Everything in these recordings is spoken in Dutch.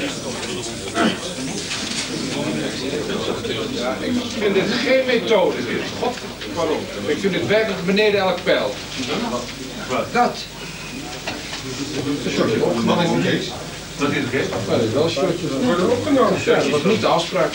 Ik vind dit geen methode, dit. God, waarom? Ik vind dit werkelijk beneden elk pijl. Dat. Wat is het Kees? Wat is het Kees? Dat is wel een shotje. Wordt er opgenomen? Ja, dat was niet de afspraak.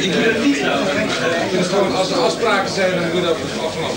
Ik wil het niet. Is gewoon, als er afspraken zijn, dan moet dat afvanaf.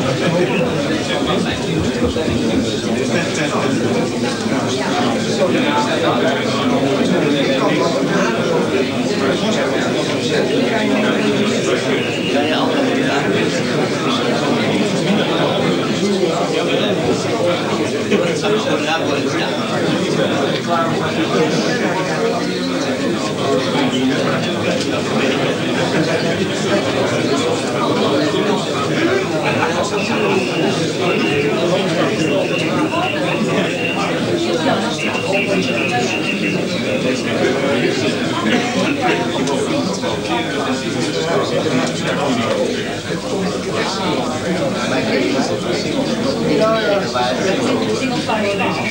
dat? Alhoewel,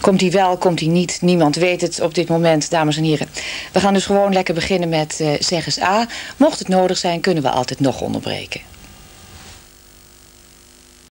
Komt hij wel, komt hij niet? Niemand weet het op dit moment, dames en heren. We gaan dus gewoon lekker beginnen met uh, zeg eens A. Mocht het nodig zijn, kunnen we altijd nog onderbreken.